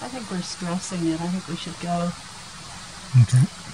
I think we're stressing it. I think we should go. Okay.